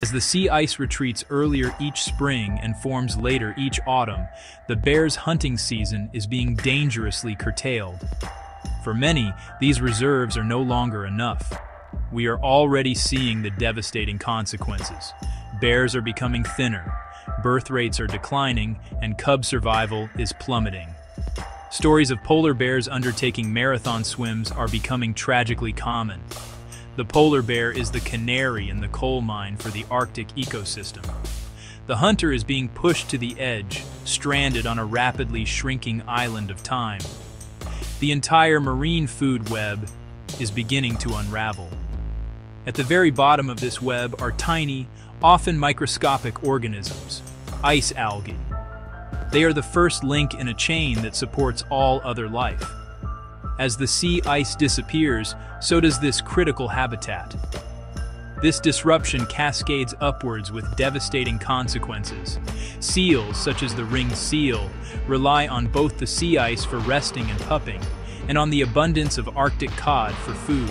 As the sea ice retreats earlier each spring and forms later each autumn, the bear's hunting season is being dangerously curtailed. For many, these reserves are no longer enough. We are already seeing the devastating consequences. Bears are becoming thinner, birth rates are declining, and cub survival is plummeting. Stories of polar bears undertaking marathon swims are becoming tragically common. The polar bear is the canary in the coal mine for the Arctic ecosystem. The hunter is being pushed to the edge, stranded on a rapidly shrinking island of time. The entire marine food web is beginning to unravel. At the very bottom of this web are tiny, often microscopic organisms, ice algae. They are the first link in a chain that supports all other life. As the sea ice disappears, so does this critical habitat. This disruption cascades upwards with devastating consequences. Seals, such as the ringed seal, rely on both the sea ice for resting and pupping, and on the abundance of Arctic cod for food.